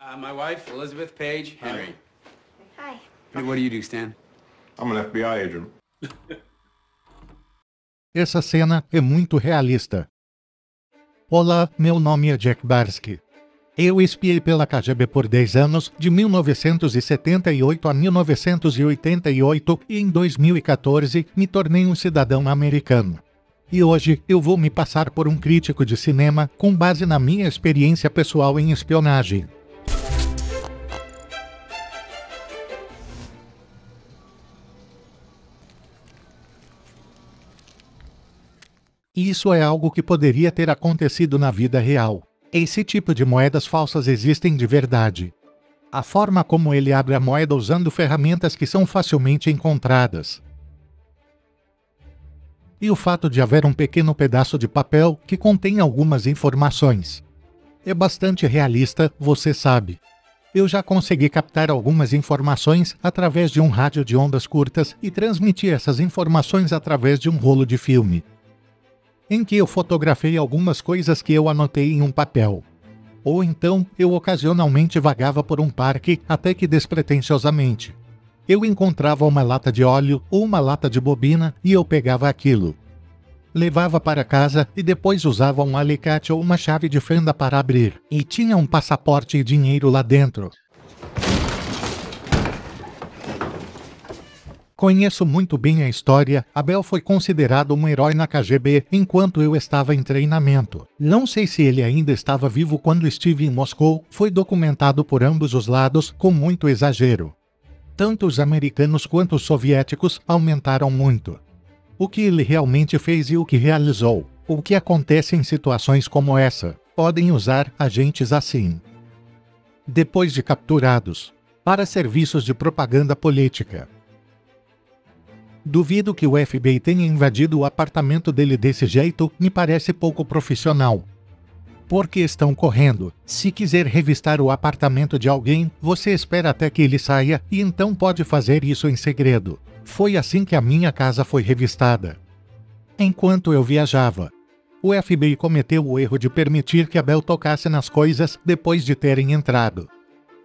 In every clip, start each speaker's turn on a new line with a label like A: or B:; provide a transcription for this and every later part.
A: Uh, my wife, Elizabeth Page Henry.
B: Hi.
A: What do you do, Stan?
C: I'm an FBI agent.
D: Essa cena é muito realista. Olá, meu nome é Jack Barsky. Eu espiei pela KGB por 10 anos, de 1978 a 1988, e em 2014 me tornei um cidadão americano. E hoje eu vou me passar por um crítico de cinema com base na minha experiência pessoal em espionagem. Isso é algo que poderia ter acontecido na vida real. Esse tipo de moedas falsas existem de verdade. A forma como ele abre a moeda usando ferramentas que são facilmente encontradas. E o fato de haver um pequeno pedaço de papel que contém algumas informações. É bastante realista, você sabe. Eu já consegui captar algumas informações através de um rádio de ondas curtas e transmitir essas informações através de um rolo de filme em que eu fotografei algumas coisas que eu anotei em um papel. Ou então eu ocasionalmente vagava por um parque até que despretensiosamente. Eu encontrava uma lata de óleo ou uma lata de bobina e eu pegava aquilo. Levava para casa e depois usava um alicate ou uma chave de fenda para abrir, e tinha um passaporte e dinheiro lá dentro. Conheço muito bem a história. Abel foi considerado um herói na KGB enquanto eu estava em treinamento. Não sei se ele ainda estava vivo quando estive em Moscou. Foi documentado por ambos os lados com muito exagero. Tanto os americanos quanto os soviéticos aumentaram muito. O que ele realmente fez e o que realizou. O que acontece em situações como essa? Podem usar agentes assim. Depois de capturados, para serviços de propaganda política. Duvido que o FBI tenha invadido o apartamento dele desse jeito, me parece pouco profissional. Porque estão correndo. Se quiser revistar o apartamento de alguém, você espera até que ele saia e então pode fazer isso em segredo. Foi assim que a minha casa foi revistada. Enquanto eu viajava, o FBI cometeu o erro de permitir que Abel tocasse nas coisas depois de terem entrado.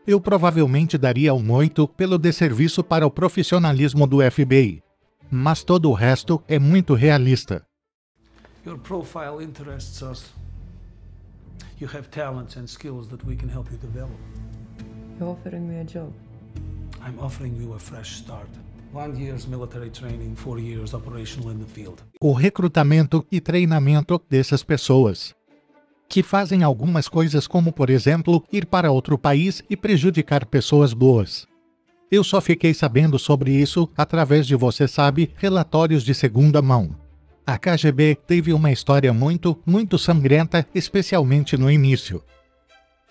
D: Eu provavelmente daria um 8 pelo desserviço para o profissionalismo do FBI mas todo o resto é muito realista.
E: Your profile interests us. You have talents and skills that we can help you develop.
F: You're offering me a job.
E: I'm offering you a fresh start. One year's military training, four years operational in the field.
D: O recrutamento e treinamento dessas pessoas que fazem algumas coisas como, por exemplo, ir para outro país e prejudicar pessoas boas. Eu só fiquei sabendo sobre isso através de você sabe, relatórios de segunda mão. A KGB teve uma história muito, muito sangrenta, especialmente no início.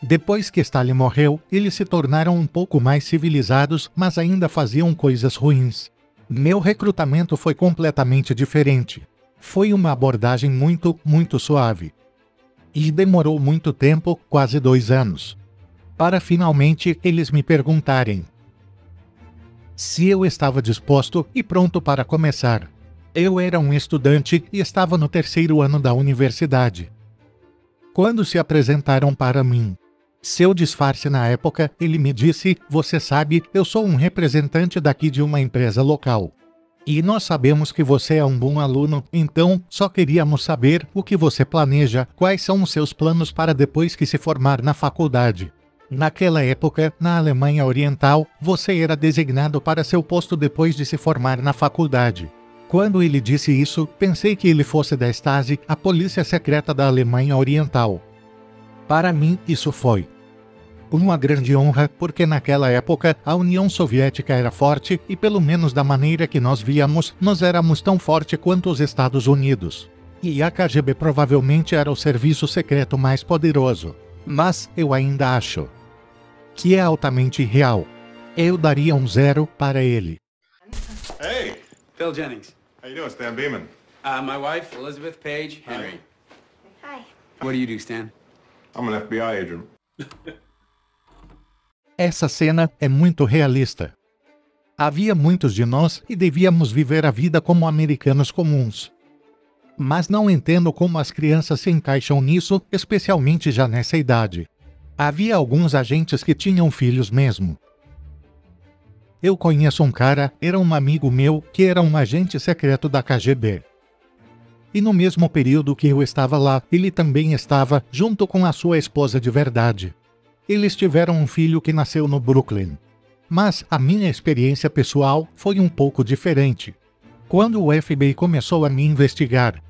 D: Depois que Stalin morreu, eles se tornaram um pouco mais civilizados, mas ainda faziam coisas ruins. Meu recrutamento foi completamente diferente. Foi uma abordagem muito, muito suave. E demorou muito tempo quase dois anos para finalmente eles me perguntarem: se eu estava disposto e pronto para começar. Eu era um estudante e estava no terceiro ano da universidade. Quando se apresentaram para mim, seu disfarce na época, ele me disse: Você sabe, eu sou um representante daqui de uma empresa local. E nós sabemos que você é um bom aluno, então só queríamos saber o que você planeja, quais são os seus planos para depois que se formar na faculdade. Naquela época, na Alemanha Oriental, você era designado para seu posto depois de se formar na faculdade. Quando ele disse isso, pensei que ele fosse da Stasi, a polícia secreta da Alemanha Oriental. Para mim, isso foi uma grande honra, porque naquela época a União Soviética era forte e, pelo menos da maneira que nós víamos, nós éramos tão forte quanto os Estados Unidos. E a KGB provavelmente era o serviço secreto mais poderoso. Mas eu ainda acho que é altamente real. Eu daria um zero para ele.
C: Hey,
A: Phil Jennings.
C: how you doing, Stan Beeman?
A: Uh, my wife, Elizabeth Page Henry.
B: Hi.
A: What do you do, Stan?
C: I'm an FBI agent.
D: Essa cena é muito realista. Havia muitos de nós e devíamos viver a vida como americanos comuns. Mas não entendo como as crianças se encaixam nisso, especialmente já nessa idade. Havia alguns agentes que tinham filhos mesmo. Eu conheço um cara, era um amigo meu, que era um agente secreto da KGB. E no mesmo período que eu estava lá, ele também estava junto com a sua esposa de verdade. Eles tiveram um filho que nasceu no Brooklyn. Mas a minha experiência pessoal foi um pouco diferente. Quando o FBI começou a me investigar,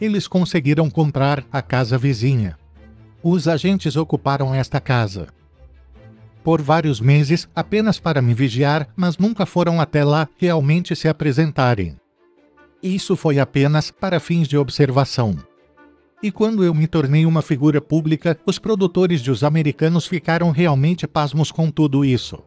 D: eles conseguiram comprar a casa vizinha. Os agentes ocuparam esta casa. Por vários meses, apenas para me vigiar, mas nunca foram até lá realmente se apresentarem. Isso foi apenas para fins de observação. E quando eu me tornei uma figura pública, os produtores de Os Americanos ficaram realmente pasmos com tudo isso.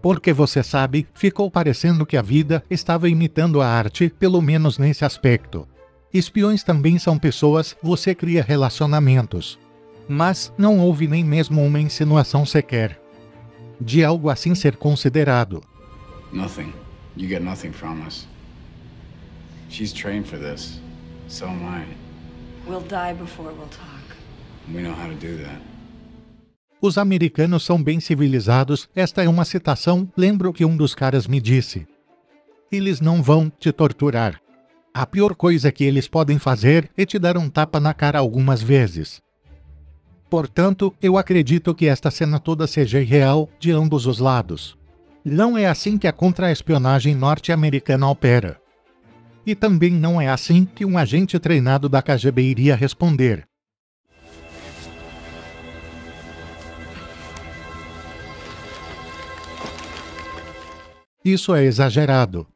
D: Porque você sabe, ficou parecendo que a vida estava imitando a arte, pelo menos nesse aspecto. Espiões também são pessoas, você cria relacionamentos. Mas não houve nem mesmo uma insinuação sequer de algo assim ser considerado.
A: Nothing. You get nothing from us. She's trained for this. So am I.
F: We'll die before we'll talk.
A: We know how to do that.
D: Os americanos são bem civilizados. Esta é uma citação, lembro que um dos caras me disse. Eles não vão te torturar. A pior coisa que eles podem fazer é te dar um tapa na cara algumas vezes. Portanto, eu acredito que esta cena toda seja irreal de ambos os lados. Não é assim que a contra-espionagem norte-americana opera. E também não é assim que um agente treinado da KGB iria responder. Isso é exagerado.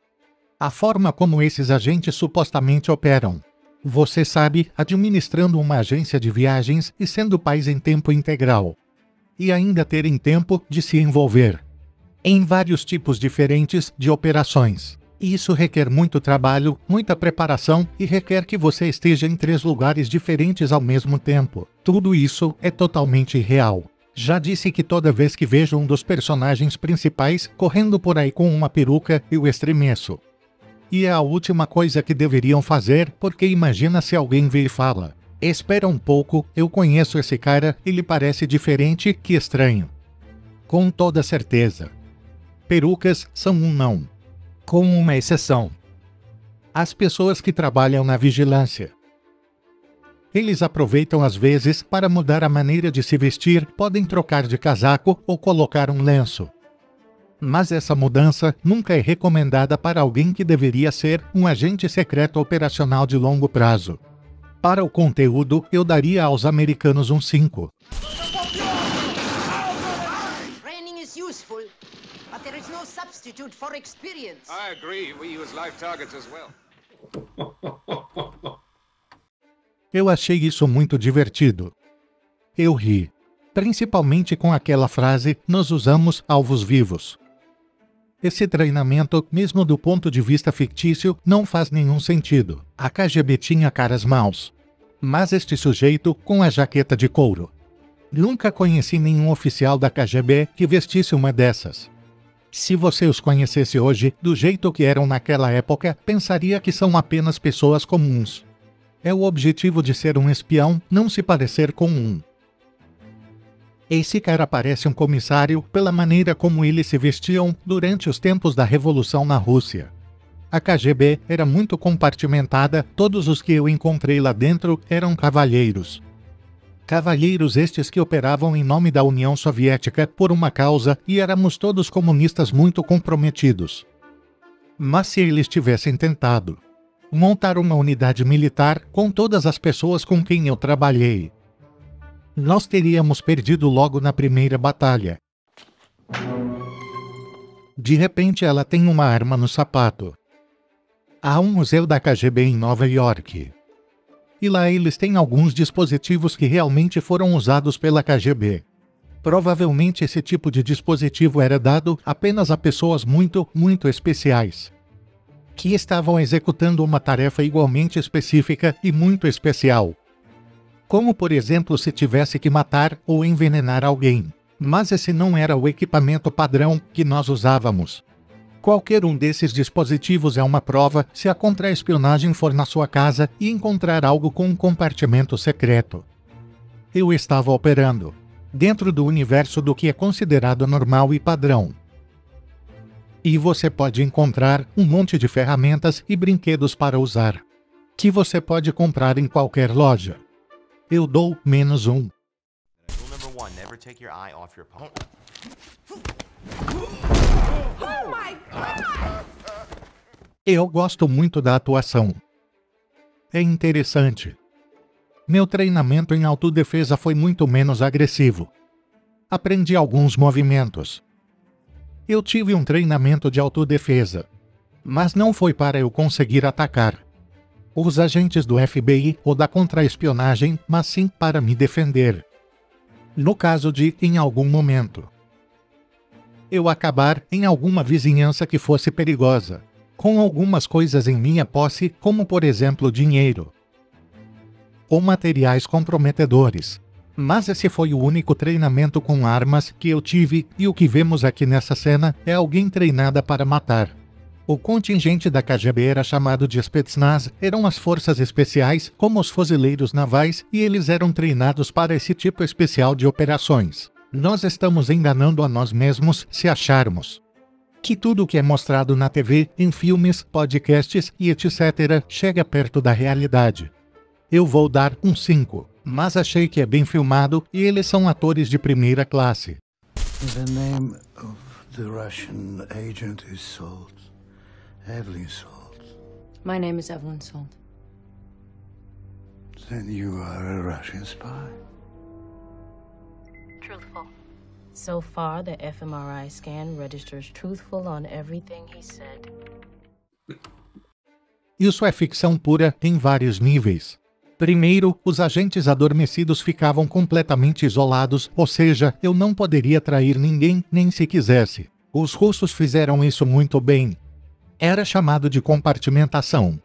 D: A forma como esses agentes supostamente operam você sabe, administrando uma agência de viagens e sendo pais em tempo integral. E ainda terem tempo de se envolver em vários tipos diferentes de operações. Isso requer muito trabalho, muita preparação e requer que você esteja em três lugares diferentes ao mesmo tempo. Tudo isso é totalmente real. Já disse que toda vez que vejo um dos personagens principais correndo por aí com uma peruca, eu estremeço. E é a última coisa que deveriam fazer, porque imagina se alguém vê e fala: Espera um pouco, eu conheço esse cara, ele parece diferente, que estranho. Com toda certeza. Perucas são um não. Com uma exceção. As pessoas que trabalham na vigilância. Eles aproveitam às vezes para mudar a maneira de se vestir, podem trocar de casaco ou colocar um lenço mas essa mudança nunca é recomendada para alguém que deveria ser um agente secreto operacional de longo prazo. Para o conteúdo, eu daria aos americanos um 5.
G: Training is useful, but there is no substitute for experience.
H: I agree. We use live targets as well.
D: Eu achei isso muito divertido. Eu ri. Principalmente com aquela frase: Nós usamos alvos vivos. Esse treinamento, mesmo do ponto de vista fictício, não faz nenhum sentido. A KGB tinha caras maus. Mas este sujeito, com a jaqueta de couro. Nunca conheci nenhum oficial da KGB que vestisse uma dessas. Se você os conhecesse hoje, do jeito que eram naquela época, pensaria que são apenas pessoas comuns. É o objetivo de ser um espião não se parecer com um. Esse cara parece um comissário pela maneira como eles se vestiam durante os tempos da Revolução na Rússia. A KGB era muito compartimentada, todos os que eu encontrei lá dentro eram cavalheiros. Cavalheiros estes que operavam em nome da União Soviética por uma causa e éramos todos comunistas muito comprometidos. Mas se eles tivessem tentado montar uma unidade militar com todas as pessoas com quem eu trabalhei, nós teríamos perdido logo na primeira batalha. De repente, ela tem uma arma no sapato. Há um museu da KGB em Nova York. E lá eles têm alguns dispositivos que realmente foram usados pela KGB. Provavelmente esse tipo de dispositivo era dado apenas a pessoas muito, muito especiais. Que estavam executando uma tarefa igualmente específica e muito especial como por exemplo se tivesse que matar ou envenenar alguém. Mas esse não era o equipamento padrão que nós usávamos. Qualquer um desses dispositivos é uma prova se a contra-espionagem for na sua casa e encontrar algo com um compartimento secreto. Eu estava operando. dentro do universo do que é considerado normal e padrão. E você pode encontrar um monte de ferramentas e brinquedos para usar, que você pode comprar em qualquer loja. Eu dou menos um. Eu gosto muito da atuação. É interessante. Meu treinamento em autodefesa foi muito menos agressivo. Aprendi alguns movimentos. Eu tive um treinamento de autodefesa, mas não foi para eu conseguir atacar os agentes do FBI ou da contra-espionagem, mas sim para me defender. No caso de, em algum momento, eu acabar em alguma vizinhança que fosse perigosa, com algumas coisas em minha posse, como por exemplo dinheiro ou materiais comprometedores. Mas esse foi o único treinamento com armas que eu tive, e o que vemos aqui nessa cena é alguém treinada para matar. O contingente da KGB era chamado de Spetsnaz, eram as forças especiais, como os fuzileiros navais, e eles eram treinados para esse tipo especial de operações. Nós estamos enganando a nós mesmos se acharmos que tudo o que é mostrado na TV, em filmes, podcasts e etc. chega perto da realidade. Eu vou dar um 5, mas achei que é bem filmado e eles são atores de primeira classe.
I: The name of the Russian agent is Salt. Evelyn Salt.
F: My name is Evelyn Salt.
I: Then you are a Russian spy.
J: Truthful. So far, the fMRI scan registers truthful on everything he said.
D: Isso é ficção pura em vários níveis. Primeiro, os agentes adormecidos ficavam completamente isolados, ou seja, eu não poderia trair ninguém nem se quisesse. Os russos fizeram isso muito bem. Era chamado de compartimentação.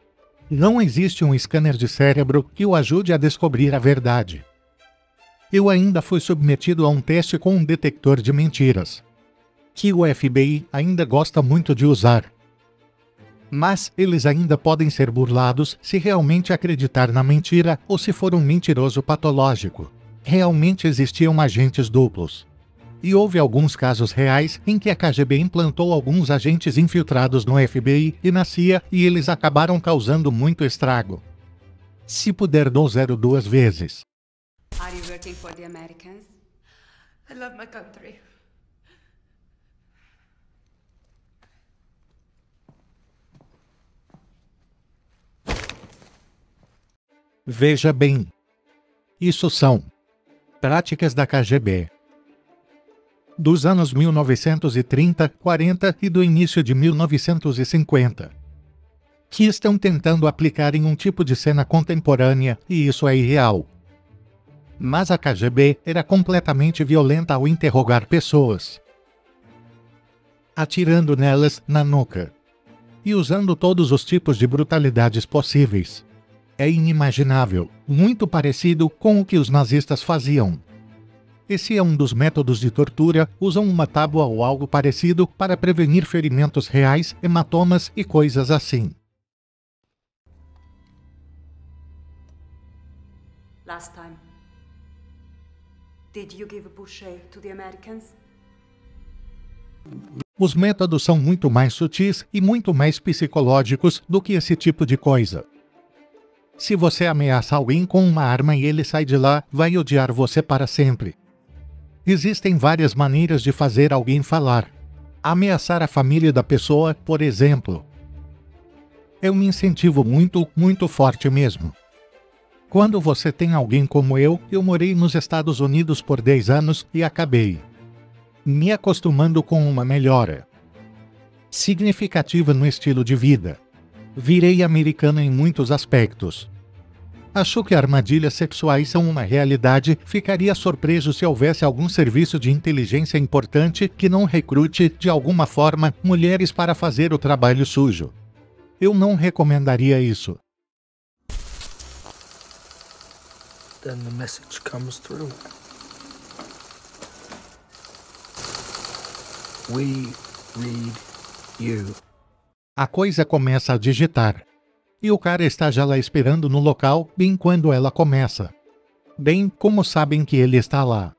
D: Não existe um scanner de cérebro que o ajude a descobrir a verdade. Eu ainda fui submetido a um teste com um detector de mentiras, que o FBI ainda gosta muito de usar mas eles ainda podem ser burlados se realmente acreditar na mentira ou se for um mentiroso patológico. Realmente existiam agentes duplos. E houve alguns casos reais em que a KGB implantou alguns agentes infiltrados no FBI e na CIA e eles acabaram causando muito estrago. Se puder, dou zero duas vezes.
K: Are you working for the Americans?
B: I love my country.
D: Veja bem. Isso são práticas da KGB dos anos 1930, 40 e do início de 1950, que estão tentando aplicar em um tipo de cena contemporânea, e isso é irreal. Mas a KGB era completamente violenta ao interrogar pessoas, atirando nelas na nuca e usando todos os tipos de brutalidades possíveis é inimaginável, muito parecido com o que os nazistas faziam. Esse é um dos métodos de tortura, usam uma tábua ou algo parecido para prevenir ferimentos reais, hematomas e coisas assim.
K: Last time. Did you give boucher to the Americans?
D: Os métodos são muito mais sutis e muito mais psicológicos do que esse tipo de coisa. Se você ameaça alguém com uma arma e ele sai de lá, vai odiar você para sempre. Existem várias maneiras de fazer alguém falar. Ameaçar a família da pessoa, por exemplo. É um incentivo muito, muito forte mesmo. Quando você tem alguém como eu, eu morei nos Estados Unidos por 10 anos e acabei me acostumando com uma melhora significativa no estilo de vida. Virei americana em muitos aspectos. Achou que armadilhas sexuais são uma realidade, ficaria surpreso se houvesse algum serviço de inteligência importante que não recrute, de alguma forma, mulheres para fazer o trabalho sujo. Eu não recomendaria isso.
L: Then the message comes through. We read you.
D: A coisa começa a digitar. E o cara está já lá esperando no local, bem quando ela começa. Bem, como sabem que ele está lá?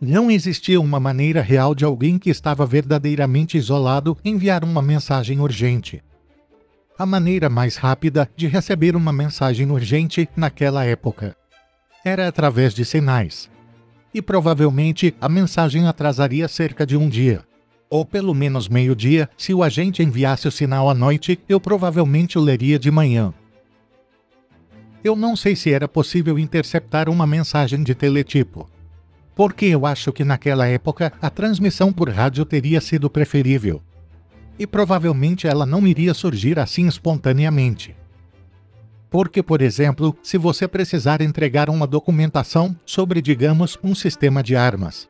D: Não existia uma maneira real de alguém que estava verdadeiramente isolado enviar uma mensagem urgente. A maneira mais rápida de receber uma mensagem urgente naquela época era através de sinais. E provavelmente a mensagem atrasaria cerca de um dia. Ou pelo menos meio-dia, se o agente enviasse o sinal à noite, eu provavelmente o leria de manhã. Eu não sei se era possível interceptar uma mensagem de teletipo porque eu acho que naquela época a transmissão por rádio teria sido preferível. E provavelmente ela não iria surgir assim espontaneamente. Porque, por exemplo, se você precisar entregar uma documentação sobre, digamos, um sistema de armas,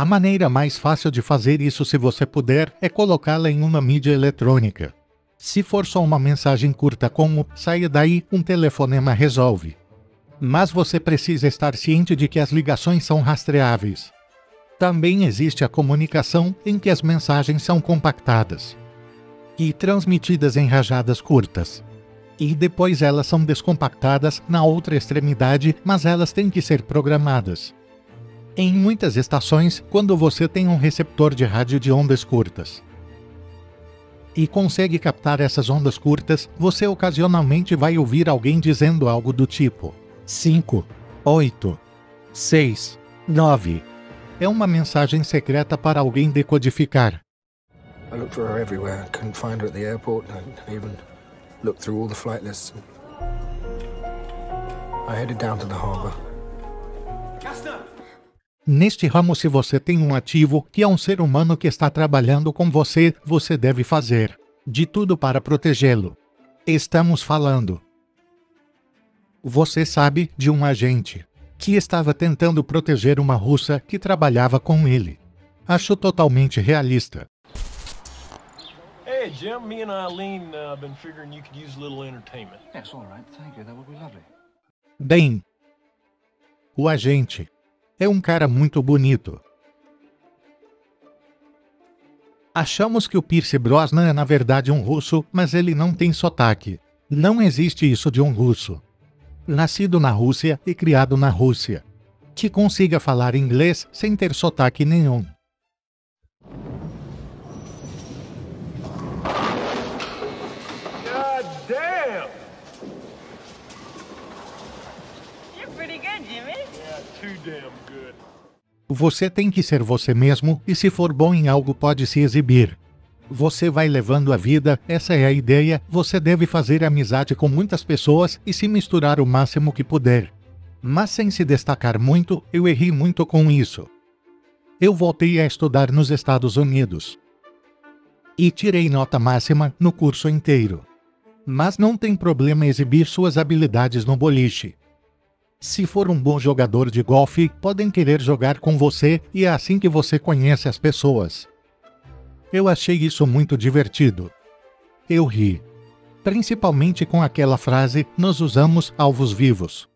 D: a maneira mais fácil de fazer isso, se você puder, é colocá-la em uma mídia eletrônica. Se for só uma mensagem curta como saia daí, um telefonema resolve mas você precisa estar ciente de que as ligações são rastreáveis. Também existe a comunicação em que as mensagens são compactadas e transmitidas em rajadas curtas. E depois elas são descompactadas na outra extremidade, mas elas têm que ser programadas. Em muitas estações, quando você tem um receptor de rádio de ondas curtas e consegue captar essas ondas curtas, você ocasionalmente vai ouvir alguém dizendo algo do tipo: 5, 8, 6, 9. É uma mensagem secreta para alguém decodificar.
L: I looked for her everywhere. Couldn't find her at the airport. I even looked through all the flight lists. I headed down to the harbor.
D: Neste ramo, se você tem um ativo que é um ser humano que está trabalhando com você, você deve fazer de tudo para protegê-lo. Estamos falando você sabe de um agente que estava tentando proteger uma russa que trabalhava com ele. Acho totalmente realista.
M: Hey, Jim, me and Eileen uh, been figuring you could use a little entertainment.
N: Yes, all right. Thank you. That would be lovely.
D: Bem, o agente é um cara muito bonito. Achamos que o Pierce Brosnan é na verdade um russo, mas ele não tem sotaque. Não existe isso de um russo nascido na Rússia e criado na Rússia, que consiga falar inglês sem ter sotaque nenhum. Você tem que ser você mesmo e se for bom em algo pode se exibir. Você vai levando a vida, essa é a ideia. Você deve fazer amizade com muitas pessoas e se misturar o máximo que puder. Mas sem se destacar muito, eu errei muito com isso. Eu voltei a estudar nos Estados Unidos. E tirei nota máxima no curso inteiro. Mas não tem problema exibir suas habilidades no boliche. Se for um bom jogador de golfe, podem querer jogar com você e é assim que você conhece as pessoas. Eu achei isso muito divertido. Eu ri. Principalmente com aquela frase: Nós usamos alvos vivos.